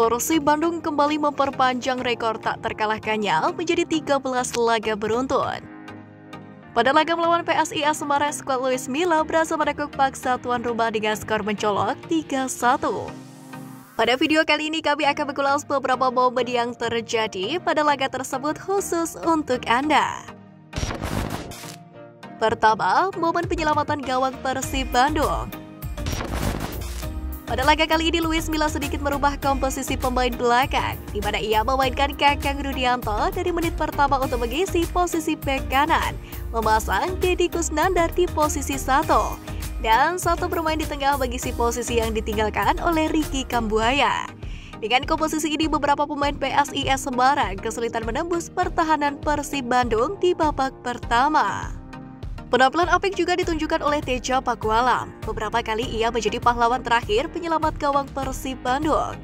Persib Bandung kembali memperpanjang rekor tak terkalahkannya menjadi 13 laga beruntun. Pada laga melawan PSIS Semarang, skuad Luis Milla berhasil menekuk paksa tuan rumah dengan skor mencolok 3-1. Pada video kali ini kami akan mengulas beberapa momen yang terjadi pada laga tersebut khusus untuk Anda. Pertama, momen penyelamatan gawang Persib Bandung. Pada laga kali ini, Luis Milla sedikit merubah komposisi pemain belakang, di mana ia memainkan Kakang Rudianto dari menit pertama untuk mengisi posisi bek kanan, memasang Deddy Kusnandar di posisi satu, dan satu bermain di tengah mengisi posisi yang ditinggalkan oleh Ricky Kambuaya. Dengan komposisi ini, beberapa pemain PSIS Semarang kesulitan menembus pertahanan Persib Bandung di babak pertama. Penampilan apik juga ditunjukkan oleh Teja Pakualam. Beberapa kali ia menjadi pahlawan terakhir penyelamat gawang Persib Bandung.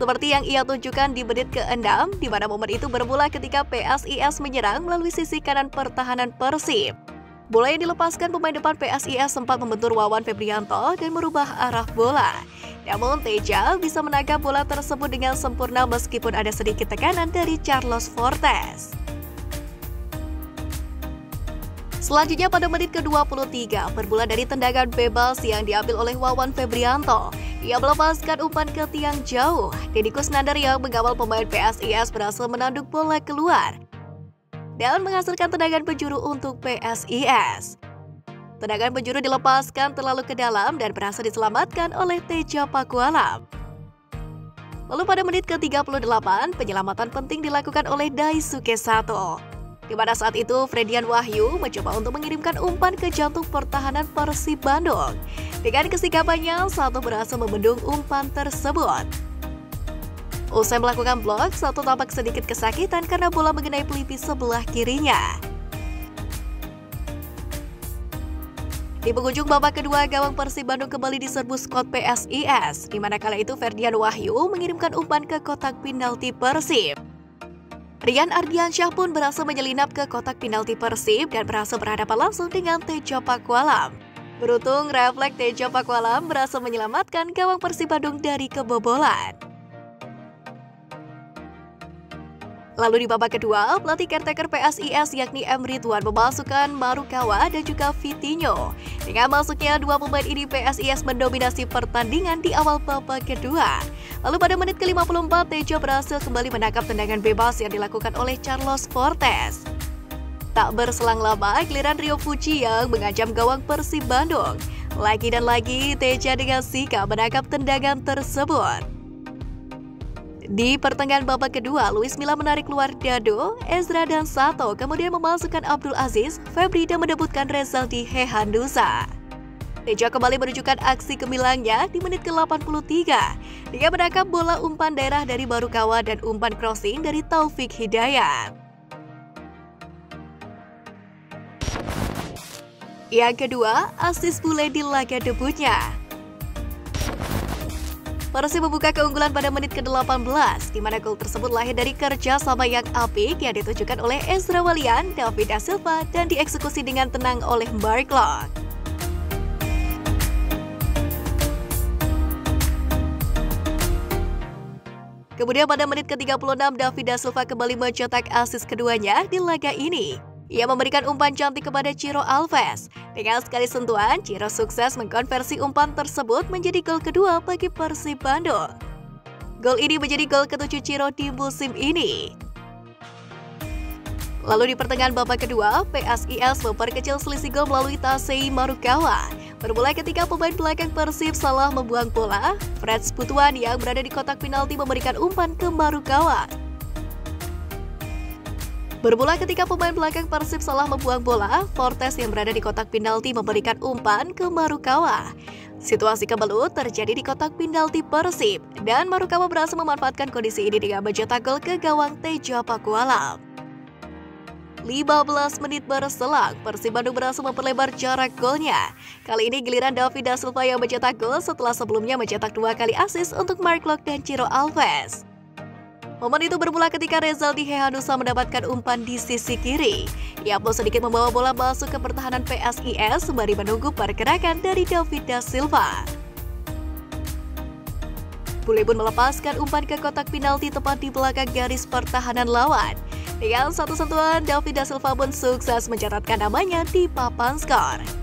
Seperti yang ia tunjukkan di menit ke-6, di mana momen itu bermula ketika PSIS menyerang melalui sisi kanan pertahanan Persib. Bola yang dilepaskan pemain depan PSIS sempat membentur Wawan Febrianto dan merubah arah bola. Namun Teja bisa menangkap bola tersebut dengan sempurna meskipun ada sedikit tekanan dari Carlos Fortes. Selanjutnya pada menit ke-23, bermula dari tendangan bebas yang diambil oleh Wawan Febrianto. Ia melepaskan umpan ke tiang jauh. Deddy Kusnandar yang mengawal pemain PSIS berhasil menanduk bola keluar dan menghasilkan tendangan penjuru untuk PSIS. Tendangan penjuru dilepaskan terlalu ke dalam dan berhasil diselamatkan oleh Teja Pakualam. Lalu pada menit ke-38, penyelamatan penting dilakukan oleh Daisuke Sato. Di mana saat itu Fredian Wahyu mencoba untuk mengirimkan umpan ke jantung pertahanan Persib Bandung. Dengan kesikapannya, Sato berhasil membendung umpan tersebut. Usai melakukan blok, Sato tampak sedikit kesakitan karena bola mengenai pelipis sebelah kirinya. Di pengunjung babak kedua, gawang Persib Bandung kembali diserbu skot PSIS, di mana kala itu Ferdian Wahyu mengirimkan umpan ke kotak penalti Persib. Rian Ardiansyah pun berhasil menyelinap ke kotak penalti Persib dan berhasil berhadapan langsung dengan Tejo Pakualam. Beruntung refleks Tejo Pakualam berhasil menyelamatkan gawang Persib Bandung dari kebobolan. Lalu di babak kedua, pelatih caretaker PSIS yakni M. Ridwan memasukkan Marukawa dan juga Vitinho. Dengan masuknya dua pemain ini, PSIS mendominasi pertandingan di awal babak kedua. Lalu pada menit ke-54, Tejo berhasil kembali menangkap tendangan bebas yang dilakukan oleh Carlos Fortes. Tak berselang lama, giliran Rio Fuji yang mengancam gawang Persib Bandung. Lagi dan lagi, Teja dengan sikap menangkap tendangan tersebut. Di pertengahan babak kedua, Luis Milla menarik keluar Dado, Ezra dan Sato, kemudian memasukkan Abdul Aziz, Febri dan mendebutkan Rezaldi Hehandusa. Teja kembali menunjukkan aksi gemilangnya di menit ke-83. Dia menangkap bola umpan daerah dari Barukawa dan umpan crossing dari Taufik Hidayat. Yang kedua, asis bule di laga debutnya. Persib membuka keunggulan pada menit ke-18, di mana gol tersebut lahir dari kerja sama yang apik yang ditunjukkan oleh Ezra Walian, David Da Silva, dan dieksekusi dengan tenang oleh Barclay. Kemudian pada menit ke-36, David Da Silva kembali mencetak asis keduanya di laga ini. Ia memberikan umpan cantik kepada Ciro Alves. Dengan sekali sentuhan, Ciro sukses mengkonversi umpan tersebut menjadi gol kedua bagi Persib Bandung. Gol ini menjadi gol ketujuh Ciro di musim ini. Lalu di pertengahan babak kedua, PSIS memperkecil selisih gol melalui Tasei Marukawa. Bermula ketika pemain belakang Persib salah membuang bola, Fred Putuan yang berada di kotak penalti memberikan umpan ke Marukawa. Bermula ketika pemain belakang Persib salah membuang bola, Fortes yang berada di kotak penalti memberikan umpan ke Marukawa. Situasi kebelut terjadi di kotak penalti Persib, dan Marukawa berhasil memanfaatkan kondisi ini dengan mencetak gol ke gawang Teja Pakualam. 15 menit berselang, Persib Bandung berhasil memperlebar jarak golnya. Kali ini giliran David Da Silva yang mencetak gol setelah sebelumnya mencetak dua kali asis untuk Mark Locke dan Ciro Alves. Momen itu bermula ketika Rezaldi Hehanusa mendapatkan umpan di sisi kiri. Ia pun sedikit membawa bola masuk ke pertahanan PSIS sembari menunggu pergerakan dari David Da Silva. Bule pun melepaskan umpan ke kotak penalti tepat di belakang garis pertahanan lawan. Dengan satu sentuhan, David da Silva pun sukses mencatatkan namanya di papan skor.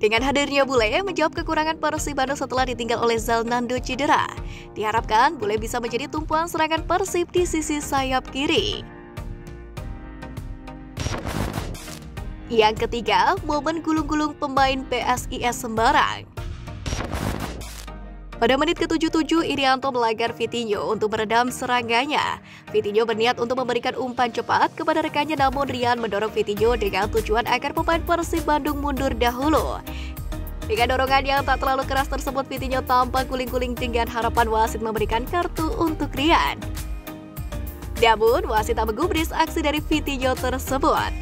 Dengan hadirnya Bule menjawab kekurangan Persib Bandung setelah ditinggal oleh Zalnando cedera. Diharapkan Bule bisa menjadi tumpuan serangan Persib di sisi sayap kiri. Yang ketiga, momen gulung-gulung pemain PSIS Sembarang. Pada menit ke-77, Irianto melanggar Vitinho untuk meredam serangannya. Vitinho berniat untuk memberikan umpan cepat kepada rekannya namun Rian mendorong Vitinho dengan tujuan agar pemain Persib Bandung mundur dahulu. Dengan dorongan yang tak terlalu keras tersebut, Vitinho tampak guling-guling dengan harapan wasit memberikan kartu untuk Rian. Namun, wasit tak menggubris aksi dari Vitinho tersebut.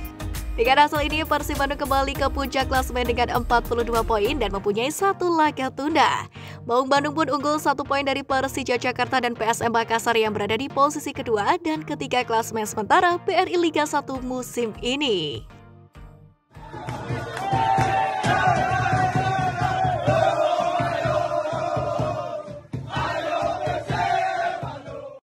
Dengan hasil ini, Persib Bandung kembali ke puncak klasemen dengan 42 poin dan mempunyai satu laga tunda. Maung Bandung pun unggul satu poin dari Persija Jakarta dan PSM Makassar yang berada di posisi kedua dan ketiga klasemen sementara BRI Liga 1 musim ini.